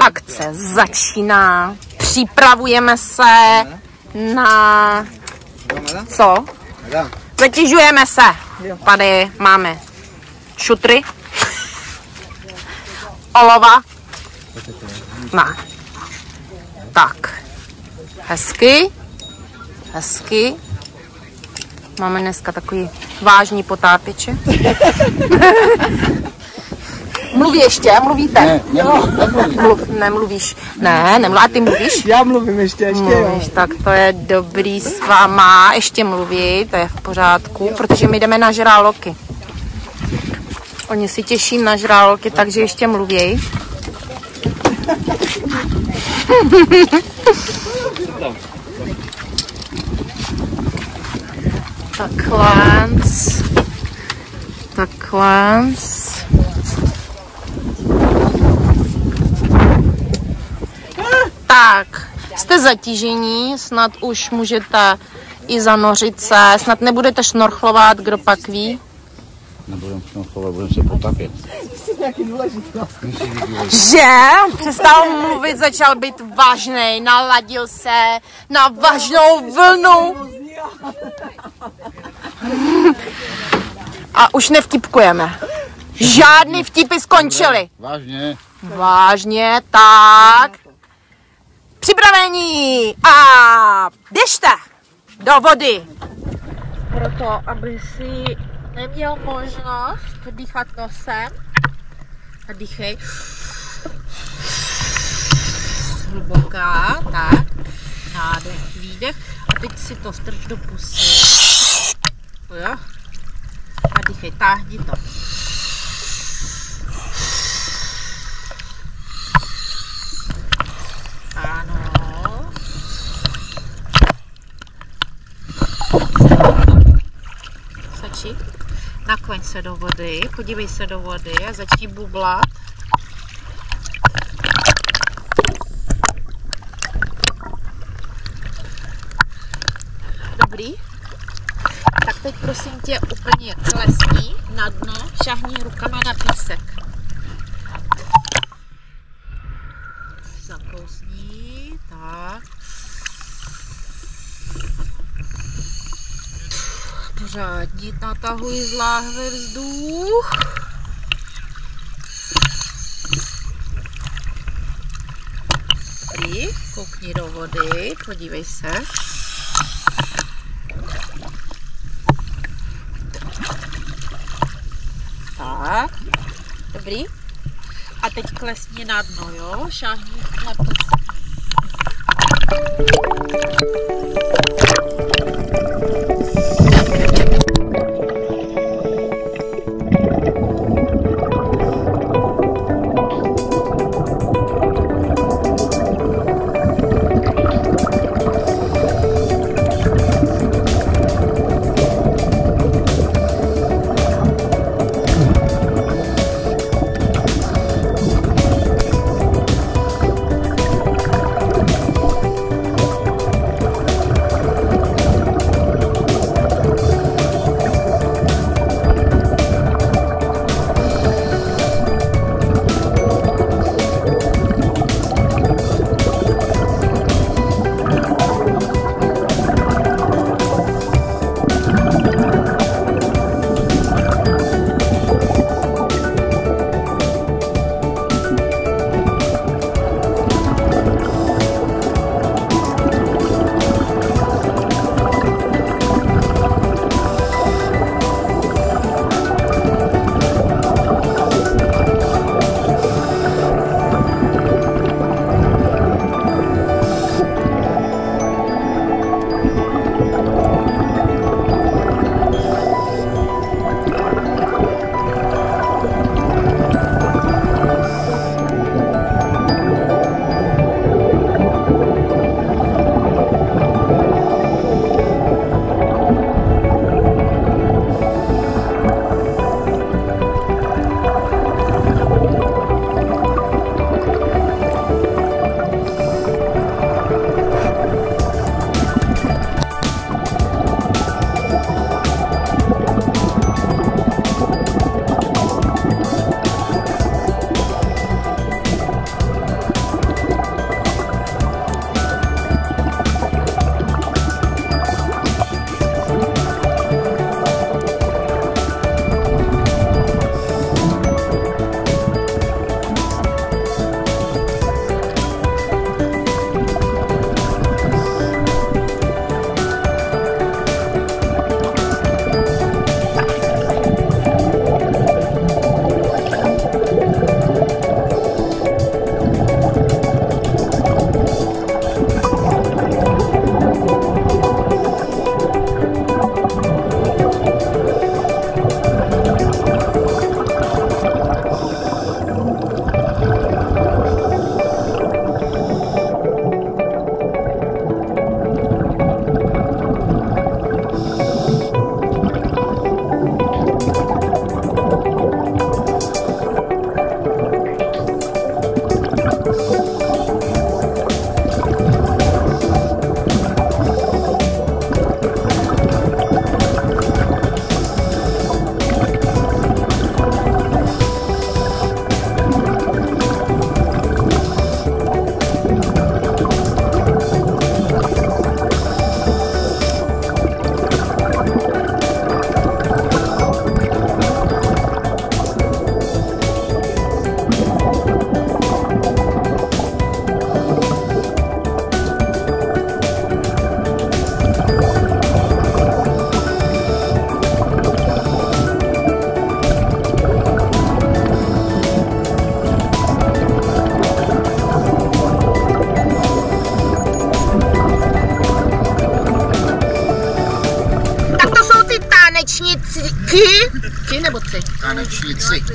Akce začíná. Připravujeme se na co? Zatěžujeme se. Tady máme šutry, olova. Na. Tak. Hezky. Hezky. Máme dneska takový vážný potápěče. Mluví ještě, mluvíte? Ne, nemluvím, nemluvím. Mluv, nemluvíš. Ne, nemluv, a ty mluvíš? Já mluvím ještě, ještě jo. Mluvíš, tak to je dobrý s váma. Ještě mluví, to je v pořádku, protože my jdeme na žraloky. Oni si těší na žraloky, takže ještě mluví. Takhle. Takhle. Tak, jste zatížení, snad už můžete i zanořit se, snad nebudete šnorchlovat, kdo pak ví. Nebudem šnochovat, budeme se potapět. Že? Přestal mluvit, začal být vážnej, naladil se na vážnou vlnu. A už nevtipkujeme. Žádný vtipy skončily. Vážně? Vážně, tak. Připravení a běžte do vody. Proto, aby si neměl možnost dýchat nosem, a dýchej. Hluboká, tak. Nádech, výdech. A teď si to strč do pusy. Jo? A dýchej, táhni to. Nakloň se do vody, podívej se do vody a začni bublat. Dobrý? Tak teď prosím tě úplně klesni na dno, šahni rukama na písek. Pořádně natahuj z láhve vzduch. Dobrý, koukni do vody, podívej se. Tak, dobrý. A teď klesni na dno, jo? Šáhni na písek.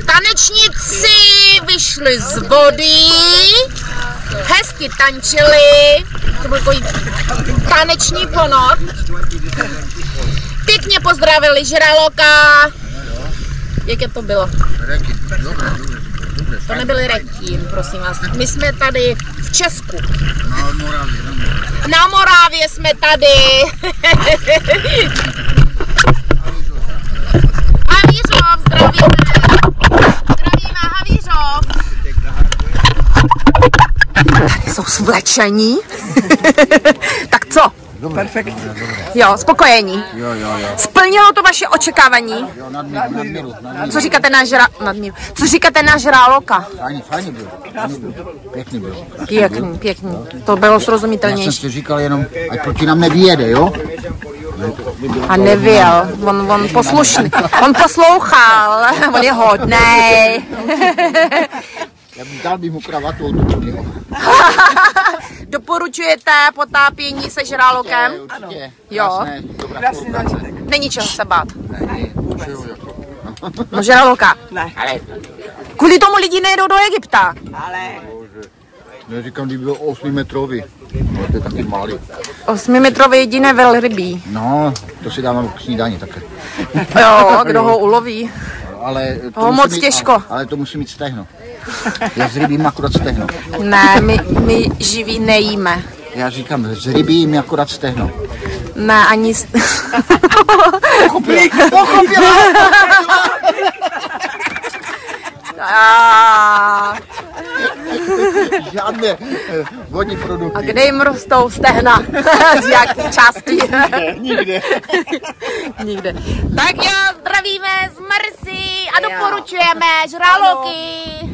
Tanečníci vyšli z vody, hezky tančili, to byl takový taneční ponor. Pěkně pozdravili žraloka. Jaké to bylo? To nebyly retín, prosím vás. My jsme tady v Česku. Na Morávě jsme tady. Havířov, zdravíme. Zdravíme, Havířov. Tady jsou svlečení. tak co? Perfektní. Jo, spokojení. Jo, jo, jo. Splnilo to vaše očekávání? Jo, nadmíru, nadmíru, nadmíru. Co říkáte na žra... nadmíru. Co říkáte na žráloka? Fajně, fajně byl. Fajně byl. Pěkný byl. Krásný byl. Pěkný, pěkný. To bylo Já jsem srozumitelnější. si říkal jenom, ať proti nám nevyjede, jo? A nevěl. On, on poslušný. On poslouchal. On je hodnej. Já bych dal bych mu kravatu od toho. Doporučujete potápění se žrálokem? Určitě. Jo. Krásné, Krásný zážitek. Není čeho se bát. Ne, jako. No žraloka. Ne, Ale, Kvůli tomu lidi nejdou do Egypta. ale neříkám, kdyby byl 8 metrový. No, to je taky malý. Osmimetrový jediné velrybí. No, to si dávám k snídani také. Jo, kdo ho uloví. Ale to Ho moc mít, těžko. Ale, ale to musí mít stehno. Já s rybím akorát stehno. Ne, my, my živí nejíme. Já říkám, s rybím akorát stehno. Ne, ani... s- A, Žádné eh, vodní produkty. a kde jim rostou stehna? Z jaké části? Nikde. Nikde. Tak jo, zdravíme z Mersey a doporučujeme žraloky.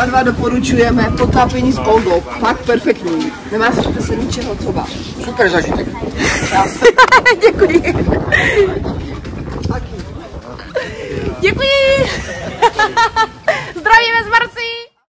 Oba dva doporučujeme potápění s poudou. Fakt perfektní. Nemáte se ničeho co bát. Super zažitek. Děkuji. Děkuji. Zdravíme z Mersey.